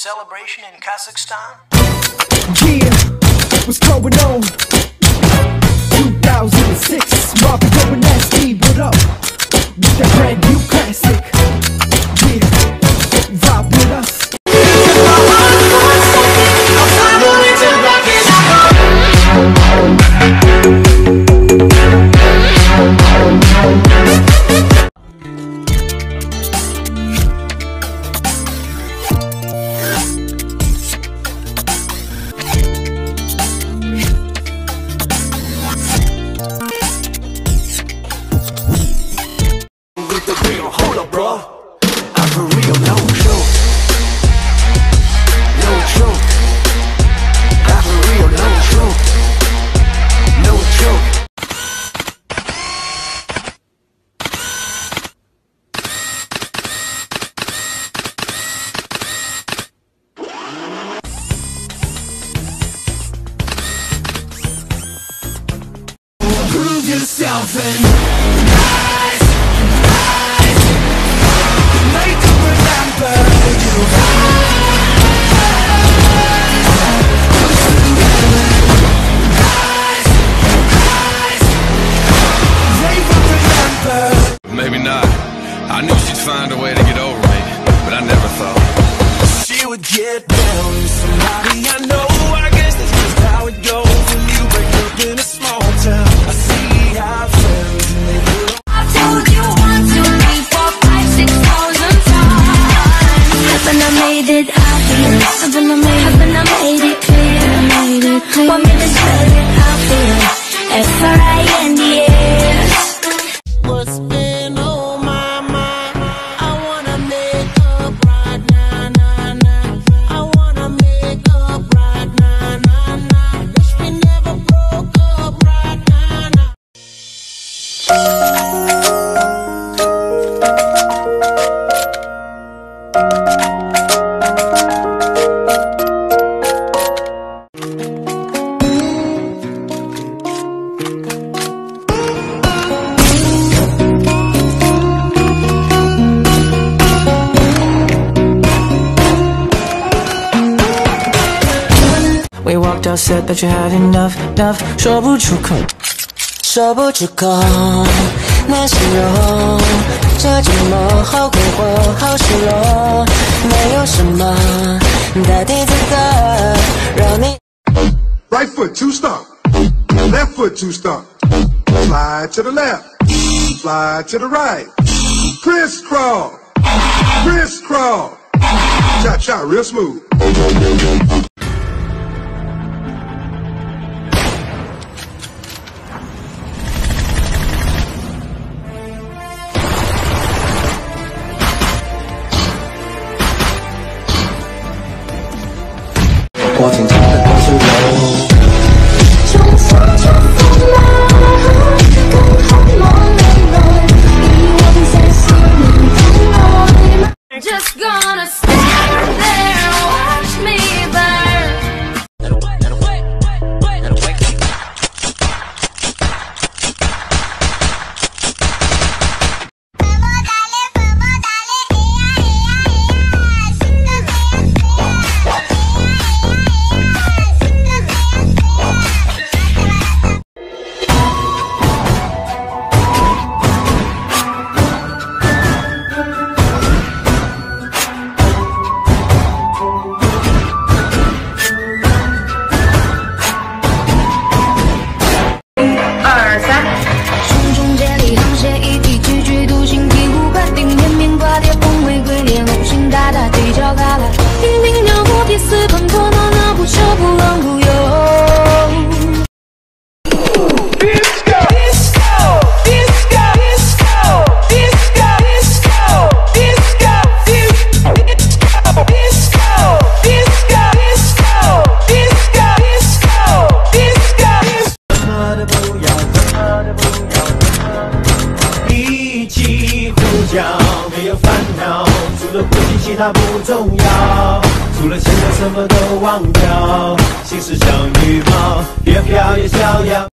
celebration in Kazakhstan? Yeah, what's going on? 2006, Marvin going nasty, yourself and rise, remember you. Rise, rise. Remember. Maybe not. I knew she'd find a way to get over me, but I never thought. She would get down We walked out, said that you had enough, enough. 저부 축하. 저부 come? 나 싫어. 짜증 뭐, 허구고, 허실로. 내 요즘만, 다 Right foot, two stop. Left foot, two stop. Slide to the left. slide to the right. Crisscross. Crisscross. Cha cha, real smooth. 我听见笑没有烦恼除了呼吸其他不重要除了现在什么都忘掉心事像羽毛越飘越逍遥